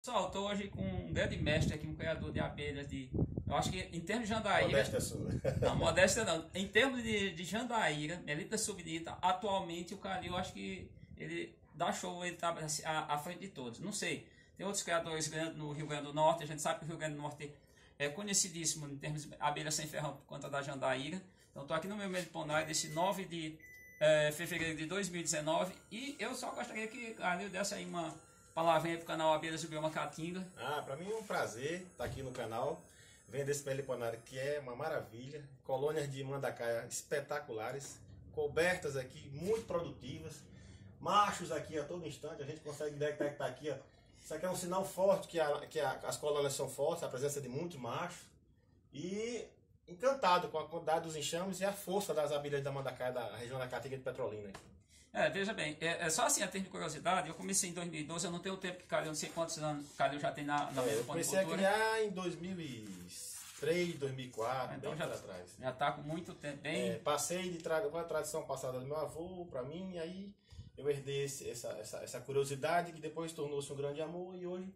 Pessoal, estou hoje com um grande mestre aqui, um criador de abelhas de. Eu acho que em termos de jandaíra. Modéstia sua. Não, modéstia não. Em termos de, de jandaíra, melita subdita, atualmente o Calil, acho que ele dá show, ele está assim, à, frente de todos. Não sei. Tem outros criadores grandes no Rio Grande do Norte, a gente sabe que o Rio Grande do Norte é conhecidíssimo em termos de abelha sem ferrão por conta da jandaíra. Então estou aqui no meu Meliponai desse 9 de é, fevereiro de 2019 e eu só gostaria que Calil desse aí uma palavrinha para o canal Abelhas do Bioma Caatinga. Ah, para mim é um prazer estar aqui no canal, vendo esse meliponário que é uma maravilha. Colônias de mandacaia espetaculares, cobertas aqui, muito produtivas. Machos aqui a todo instante, a gente consegue detectar aqui, ó. Isso aqui é um sinal forte que, a, que a, as colônias são fortes, a presença de muitos machos. E encantado com a quantidade dos enxames e a força das abelhas da mandacaia da região da Caatinga de Petrolina. Aqui. É, veja bem, é, é, só assim, a termo de curiosidade, eu comecei em 2012, eu não tenho o tempo que Calil, não sei quantos anos Calil já tem na, na é, Eu comecei a criar em 2003, 2004, então já, atrás. Já está com muito tempo, bem... É, passei de tra com a tradição passada do meu avô para mim, e aí eu herdei esse, essa, essa, essa curiosidade que depois tornou-se um grande amor e hoje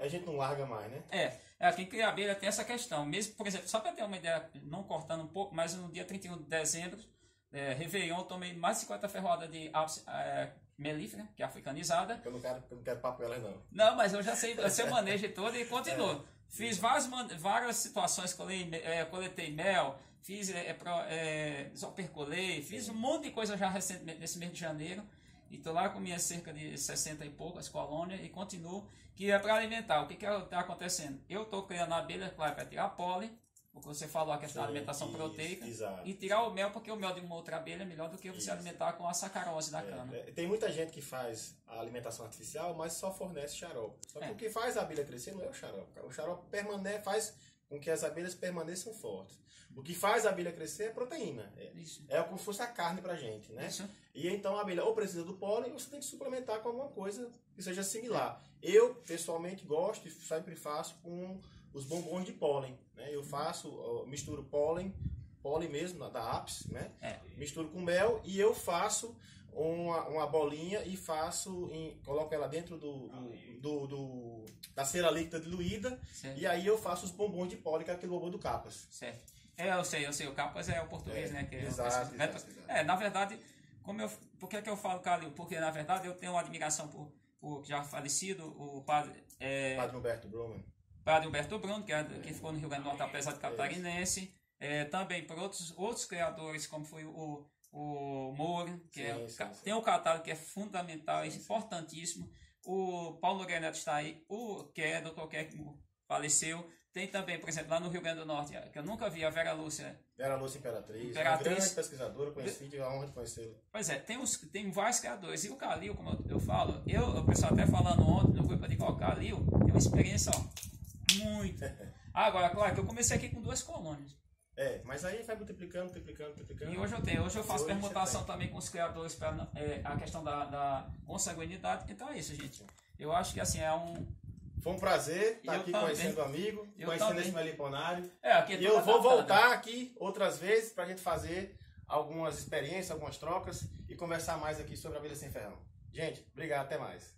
a gente não larga mais, né? É, é quem cria abelha tem essa questão. Mesmo, por exemplo, só para ter uma ideia, não cortando um pouco, mas no dia 31 de dezembro é, Réveillon, tomei mais de 50 ferroadas de apis, é, melífera, que é africanizada. Eu não quero, eu não quero papo elas, não. Não, mas eu já sei, eu sei o manejo todo e continuo. É. Fiz várias, várias situações, coletei, é, coletei mel, fiz é, é, zopercolei, fiz um monte de coisa já recentemente, nesse mês de janeiro. E estou lá com minhas cerca de 60 e poucas colônias e continuo, que é para alimentar. O que está acontecendo? Eu estou criando abelha, claro, para tirar pólen, porque você falou a questão Sim, da alimentação isso, proteica. Exato. E tirar o mel, porque o mel de uma outra abelha é melhor do que você isso. alimentar com a sacarose da é, cana. É, tem muita gente que faz a alimentação artificial, mas só fornece xarope. Só que é. o que faz a abelha crescer não é o xarope. O xarope permanece, faz com que as abelhas permaneçam fortes. O que faz a abelha crescer é proteína. É, é como se fosse a carne pra gente, né? Isso. E então a abelha ou precisa do pólen ou você tem que suplementar com alguma coisa que seja similar. Eu, pessoalmente, gosto e sempre faço com os bombons de pólen. Né? Eu faço, misturo pólen, pólen mesmo, da apis, né? É. Misturo com mel e eu faço uma, uma bolinha e faço, em, coloco ela dentro do, do, do, do da cera líquida diluída certo. e aí eu faço os bombons de pólen, que é aquele bombom do capas. Certo. É, eu sei, eu sei, o capas é o português, é, né? Que é exato, exato, exato, É, na verdade, como eu, por que, que eu falo Calil? Porque na verdade eu tenho uma admiração por, por já falecido, o padre... É, padre Humberto Bruman Padre Humberto Bruno, que, é, que ficou no Rio Grande do Norte, apesar de catarinense. É, também por outros, outros criadores, como foi o, o Moura, que é sim, é, sim, tem o catálogo que é fundamental, é importantíssimo. O Paulo Renato está aí, o que é doutor que faleceu. Tem também, por exemplo, lá no Rio Grande do Norte, que eu nunca vi, a Vera Lúcia. Vera Lúcia Imperatriz, Imperatriz. uma grande pesquisadora, conheci, tive a honra de conhecê-la. Pois é, tem, uns, tem vários criadores. E o Calil, como eu, eu falo, eu, o pessoal até falando ontem no grupo, eu digo, ó, Calil tem uma experiência, ó, muito. Agora, claro que eu comecei aqui com duas colônias. É, mas aí vai multiplicando, multiplicando, multiplicando. E hoje eu tenho, hoje eu faço hoje permutação também com os criadores para é, a questão da, da consanguinidade. Então é isso, gente. Eu acho que assim é um. Foi um prazer estar aqui também. conhecendo o amigo, eu conhecendo também. esse meliponário. É, aqui é e eu vou voltar aqui outras vezes para a gente fazer algumas experiências, algumas trocas e conversar mais aqui sobre a vida sem ferrão. Gente, obrigado, até mais.